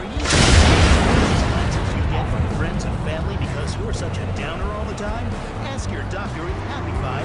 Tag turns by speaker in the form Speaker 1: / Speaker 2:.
Speaker 1: are you? You get from friends and family because you're such a downer all the time? Ask your doctor if Happy Five